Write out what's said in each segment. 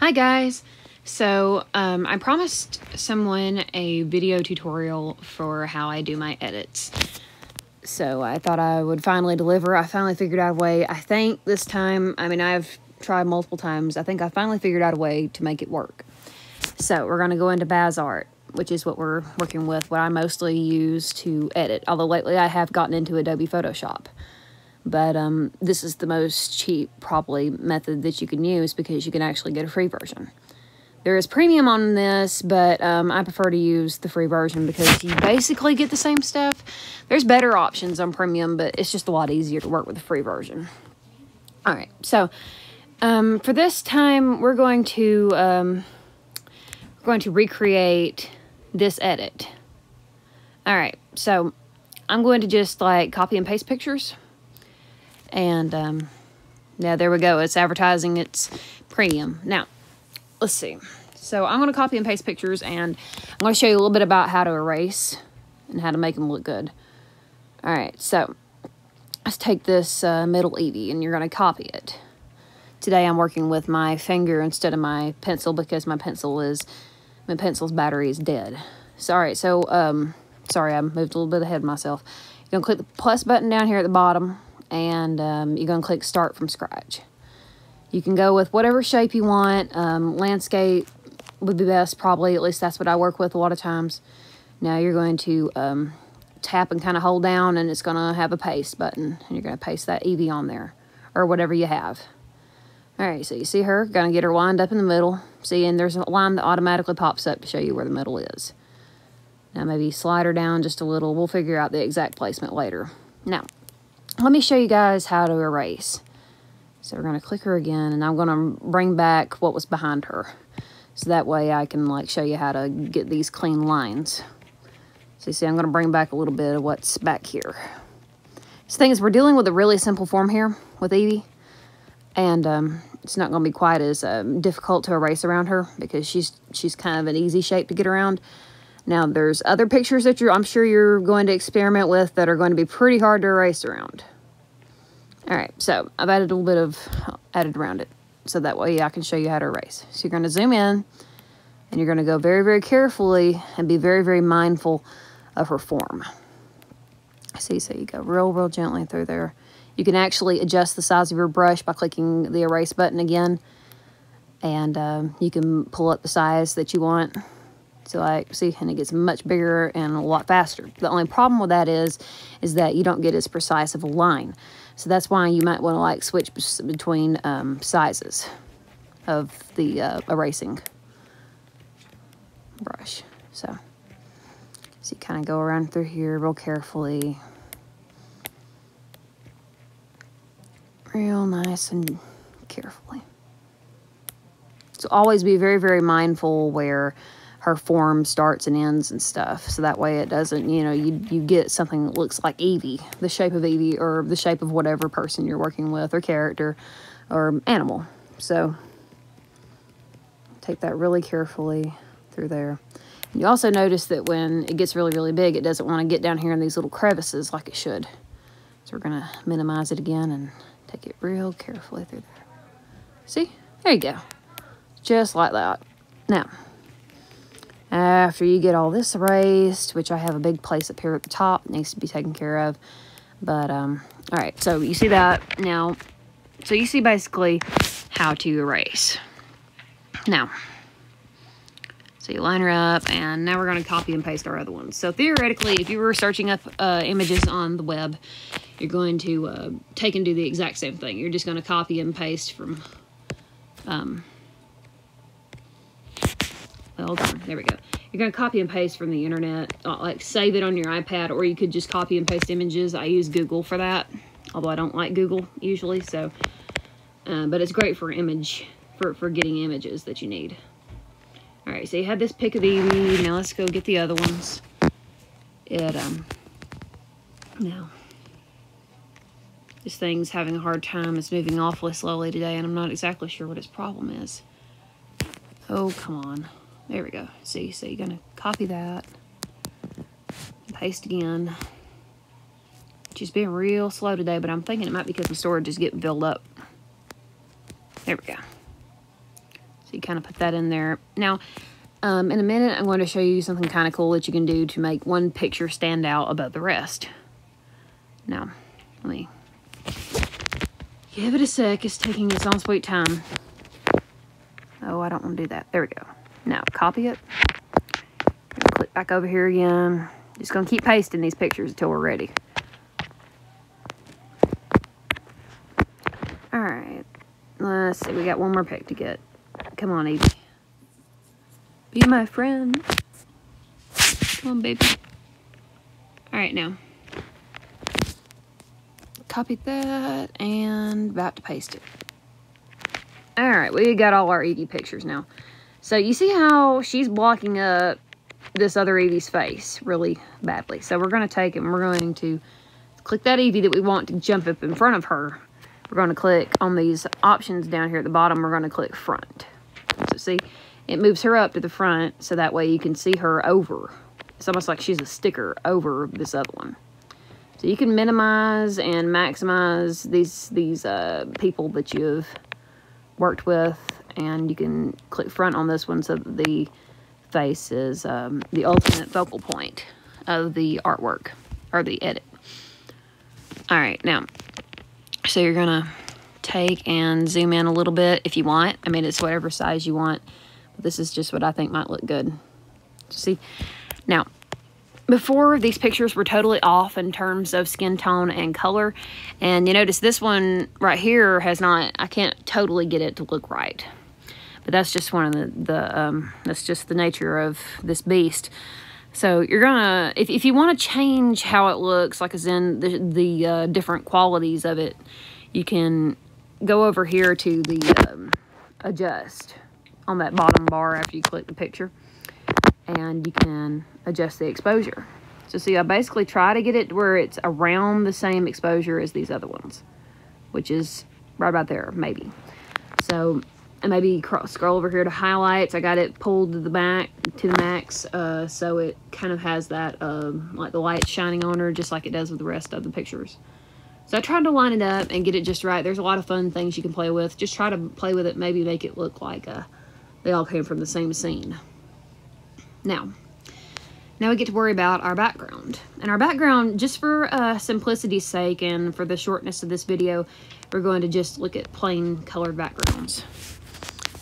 Hi guys! So, um, I promised someone a video tutorial for how I do my edits. So I thought I would finally deliver. I finally figured out a way. I think this time, I mean, I've tried multiple times. I think I finally figured out a way to make it work. So we're going to go into Bazaart, which is what we're working with, what I mostly use to edit. Although lately I have gotten into Adobe Photoshop. But um, this is the most cheap, probably, method that you can use because you can actually get a free version. There is premium on this, but um, I prefer to use the free version because you basically get the same stuff. There's better options on premium, but it's just a lot easier to work with the free version. All right, so um, for this time, we're going to um, we're going to recreate this edit. All right, so I'm going to just like copy and paste pictures. And um, yeah, there we go. It's advertising its premium. Now, let's see. So I'm going to copy and paste pictures and I'm going to show you a little bit about how to erase and how to make them look good. All right, so let's take this uh, middle Evie and you're going to copy it. Today I'm working with my finger instead of my pencil because my pencil is, my pencil's battery is dead. Sorry, so, um, sorry, I moved a little bit ahead of myself. You're going to click the plus button down here at the bottom and um, you're going to click start from scratch. You can go with whatever shape you want. Um, landscape would be best probably, at least that's what I work with a lot of times. Now you're going to um, tap and kind of hold down and it's going to have a paste button and you're going to paste that Evie on there or whatever you have. All right, so you see her, going to get her lined up in the middle. See, and there's a line that automatically pops up to show you where the middle is. Now maybe slide her down just a little. We'll figure out the exact placement later. Now, let me show you guys how to erase. So we're going to click her again, and I'm going to bring back what was behind her. So that way I can like show you how to get these clean lines. So you see, I'm going to bring back a little bit of what's back here. So the thing is, we're dealing with a really simple form here with Evie. And um, it's not going to be quite as um, difficult to erase around her because she's she's kind of an easy shape to get around. Now, there's other pictures that you're, I'm sure you're going to experiment with that are going to be pretty hard to erase around. All right, so I've added a little bit of, added around it. So that way I can show you how to erase. So you're going to zoom in, and you're going to go very, very carefully and be very, very mindful of her form. See, so you go real, real gently through there. You can actually adjust the size of your brush by clicking the erase button again. And um, you can pull up the size that you want. So like, see, and it gets much bigger and a lot faster. The only problem with that is, is that you don't get as precise of a line. So that's why you might want to like switch between um, sizes of the uh, erasing brush. So, so you kind of go around through here real carefully. Real nice and carefully. So always be very, very mindful where her form starts and ends and stuff. So that way it doesn't, you know, you, you get something that looks like Evie, the shape of Evie or the shape of whatever person you're working with, or character, or animal. So take that really carefully through there. And you also notice that when it gets really, really big, it doesn't want to get down here in these little crevices like it should. So we're going to minimize it again and take it real carefully through there. See? There you go. Just like that. Now, after you get all this erased, which I have a big place up here at the top needs to be taken care of. But, um, all right, so you see that now. So you see basically how to erase. Now, so you line her up, and now we're going to copy and paste our other ones. So theoretically, if you were searching up uh, images on the web, you're going to uh, take and do the exact same thing. You're just going to copy and paste from um, hold on, there we go. You're going to copy and paste from the internet, uh, like save it on your iPad, or you could just copy and paste images. I use Google for that, although I don't like Google usually, so, uh, but it's great for image, for, for getting images that you need. All right, so you had this pick of Evie. Now let's go get the other ones. It, um, now, this thing's having a hard time. It's moving awfully slowly today, and I'm not exactly sure what its problem is. Oh, come on. There we go. See, so you're going to copy that, paste again. She's being real slow today, but I'm thinking it might be because the storage is getting filled up. There we go. So you kind of put that in there. Now, um, in a minute, I'm going to show you something kind of cool that you can do to make one picture stand out above the rest. Now, let me give it a sec. It's taking its own sweet time. Oh, I don't want to do that. There we go. Now, copy it. Click back over here again. Just to keep pasting these pictures until we're ready. Alright. Let's see. We got one more pic to get. Come on, Evie. Be my friend. Come on, baby. Alright, now. Copy that and about to paste it. Alright, we got all our Evie pictures now. So you see how she's blocking up this other Evie's face really badly. So we're going to take it and we're going to click that Evie that we want to jump up in front of her. We're going to click on these options down here at the bottom. We're going to click front. So see, it moves her up to the front so that way you can see her over. It's almost like she's a sticker over this other one. So you can minimize and maximize these these uh, people that you've worked with and you can click front on this one so that the face is um, the ultimate focal point of the artwork or the edit. All right, now, so you're gonna take and zoom in a little bit if you want. I mean, it's whatever size you want. But this is just what I think might look good. See, now, before these pictures were totally off in terms of skin tone and color. And you notice this one right here has not, I can't totally get it to look right. But that's just one of the, the um, that's just the nature of this beast. So you're gonna, if, if you want to change how it looks, like as in the, the uh, different qualities of it, you can go over here to the um, adjust on that bottom bar after you click the picture. And you can adjust the exposure. So see, I basically try to get it where it's around the same exposure as these other ones, which is right about there, maybe. So and maybe scroll over here to highlights. I got it pulled to the back to the max, uh, so it kind of has that um, like the light shining on her, just like it does with the rest of the pictures. So I tried to line it up and get it just right. There's a lot of fun things you can play with. Just try to play with it, maybe make it look like uh, they all came from the same scene. Now, now we get to worry about our background. And our background, just for uh, simplicity's sake and for the shortness of this video, we're going to just look at plain colored backgrounds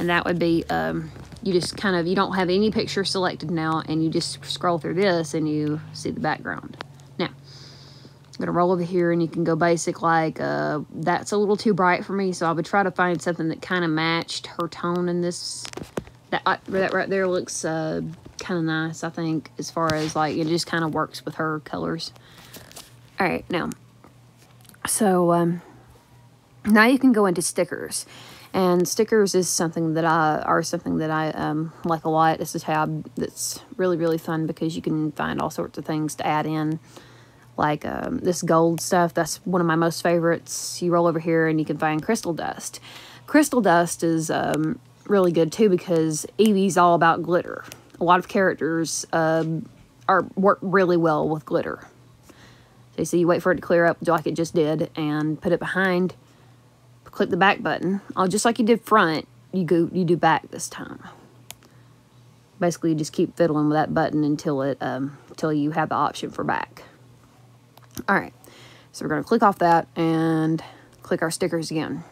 and that would be um, you just kind of you don't have any picture selected now and you just scroll through this and you see the background. Now I'm gonna roll over here and you can go basic like uh, that's a little too bright for me so I would try to find something that kind of matched her tone in this. That, uh, that right there looks uh, kind of nice I think as far as like it just kind of works with her colors. All right now so um, now you can go into stickers and stickers is something that I are something that I um, like a lot. It's a tab that's really really fun because you can find all sorts of things to add in, like um, this gold stuff. That's one of my most favorites. You roll over here and you can find crystal dust. Crystal dust is um, really good too because Evie's all about glitter. A lot of characters um, are work really well with glitter. So you see, you wait for it to clear up like it just did, and put it behind click the back button. Oh, just like you did front, you go you do back this time. Basically, you just keep fiddling with that button until it um, until you have the option for back. All right, so we're going to click off that and click our stickers again.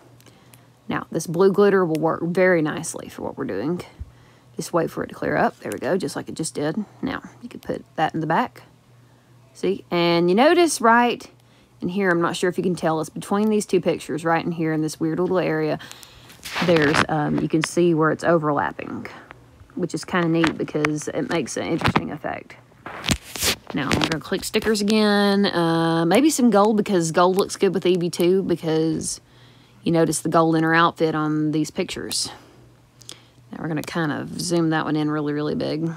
Now, this blue glitter will work very nicely for what we're doing. Just wait for it to clear up. There we go, just like it just did. Now, you can put that in the back. See? And you notice, right, and here, I'm not sure if you can tell, it's between these two pictures, right in here in this weird little area, there's, um, you can see where it's overlapping, which is kind of neat because it makes an interesting effect. Now, I'm going to click stickers again. Uh, maybe some gold because gold looks good with Evie too because you notice the gold in her outfit on these pictures. Now we're going to kind of zoom that one in really, really big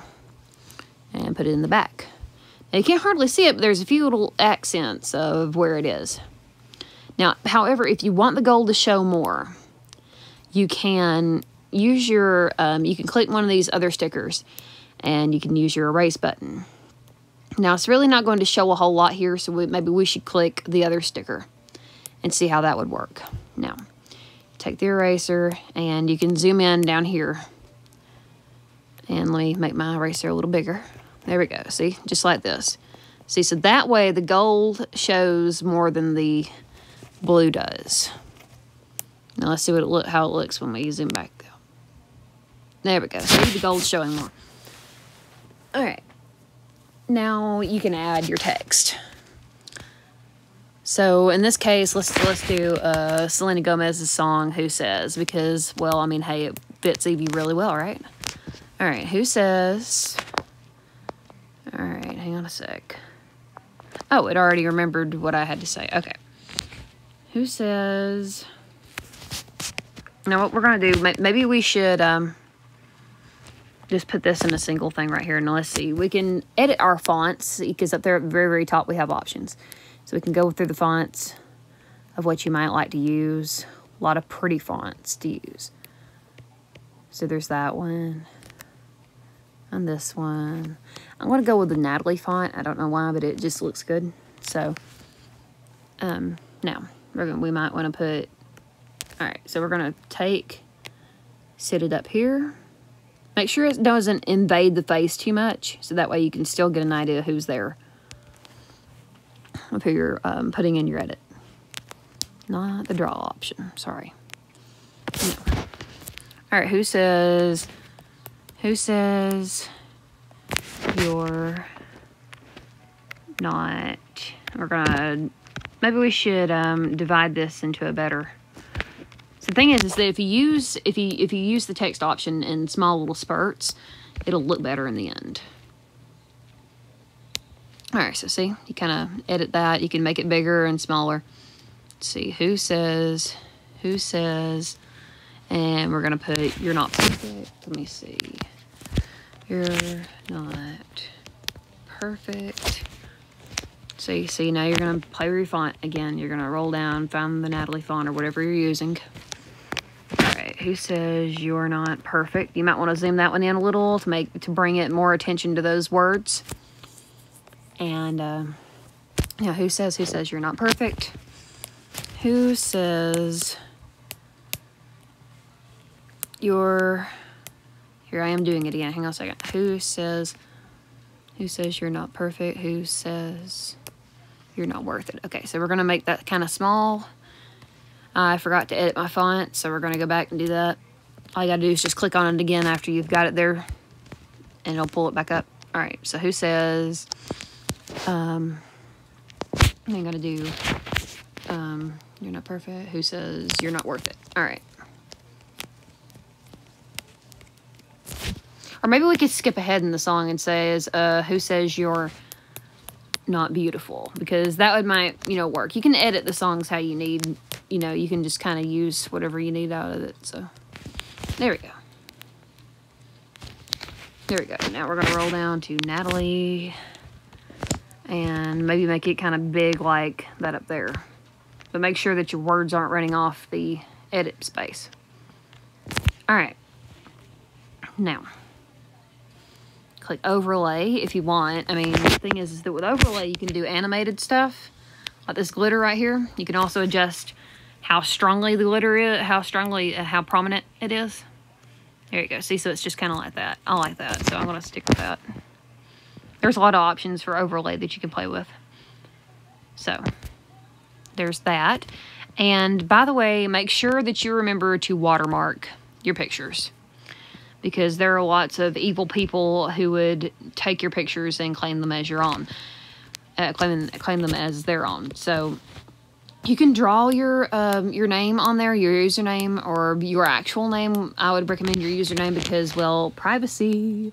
and put it in the back. You can't hardly see it, but there's a few little accents of where it is. Now, however, if you want the gold to show more, you can use your, um, you can click one of these other stickers and you can use your erase button. Now, it's really not going to show a whole lot here, so we, maybe we should click the other sticker and see how that would work. Now, take the eraser and you can zoom in down here. And let me make my eraser a little bigger. There we go. See, just like this. See, so that way the gold shows more than the blue does. Now let's see what it look how it looks when we zoom back. There we go. See, the gold's showing more. All right. Now you can add your text. So in this case, let's let's do uh, Selena Gomez's song "Who Says" because, well, I mean, hey, it fits Evie really well, right? All right, who says? Hang on a sec. Oh, it already remembered what I had to say. Okay. Who says? Now what we're gonna do? Maybe we should um, just put this in a single thing right here. And let's see, we can edit our fonts because up there at the very, very top we have options. So we can go through the fonts of what you might like to use. A lot of pretty fonts to use. So there's that one. And this one. I'm going to go with the Natalie font. I don't know why, but it just looks good. So, um, now, we're gonna, we might want to put... Alright, so we're going to take, set it up here. Make sure it doesn't invade the face too much, so that way you can still get an idea who's there of who you're um, putting in your edit. Not the draw option, sorry. No. All right, who says, who says you're not, we're gonna, maybe we should um, divide this into a better so the thing is, is that if you use if you if you use the text option in small little spurts, it'll look better in the end. All right, so see, you kind of edit that. You can make it bigger and smaller. Let's see, who says, who says, and we're gonna put you're not perfect. Let me see. You're not perfect. See, see, now you're gonna play with your font again. You're gonna roll down, find the Natalie font or whatever you're using. All right, who says you're not perfect? You might want to zoom that one in a little to make to bring it more attention to those words. And uh, yeah, who says who says you're not perfect? Who says you're here I am doing it again. Hang on a second. Who says who says you're not perfect? Who says you're not worth it? Okay, so we're gonna make that kind of small. I forgot to edit my font, so we're gonna go back and do that. All you gotta do is just click on it again after you've got it there and it'll pull it back up. All right, so who says um, I'm gonna do, um, you're not perfect. Who says you're not worth it? All right. Or maybe we could skip ahead in the song and says, uh, who says you're not beautiful? Because that would might, you know, work. You can edit the songs how you need, you know, you can just kind of use whatever you need out of it. So there we go. There we go. Now we're going to roll down to Natalie and maybe make it kind of big like that up there. But make sure that your words aren't running off the edit space. All right. Now, click overlay if you want. I mean, the thing is, is that with overlay, you can do animated stuff like this glitter right here. You can also adjust how strongly the glitter is, how strongly, uh, how prominent it is. There you go. See, so it's just kind of like that. I like that, so I'm going to stick with that there's a lot of options for overlay that you can play with. So there's that. And by the way, make sure that you remember to watermark your pictures because there are lots of evil people who would take your pictures and claim them as your own, uh, claim, claim them as their own. So you can draw your um, your name on there, your username, or your actual name. I would recommend your username because, well, privacy.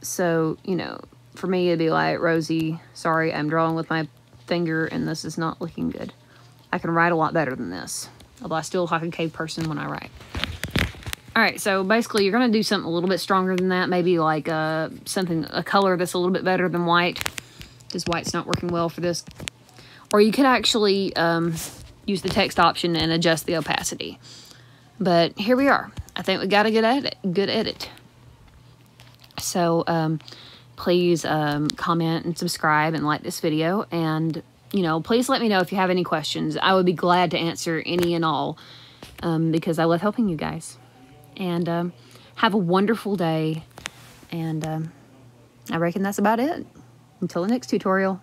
So, you know, for me, it'd be like, Rosie, sorry, I'm drawing with my finger and this is not looking good. I can write a lot better than this. Although I still look like a cave person when I write. Alright, so basically you're going to do something a little bit stronger than that. Maybe like uh, something, a color that's a little bit better than white. Because white's not working well for this. Or you could actually um, use the text option and adjust the opacity. But here we are. I think we got a good edit. Good edit. So, um, please um, comment and subscribe and like this video. And, you know, please let me know if you have any questions. I would be glad to answer any and all um, because I love helping you guys. And um, have a wonderful day. And um, I reckon that's about it. Until the next tutorial.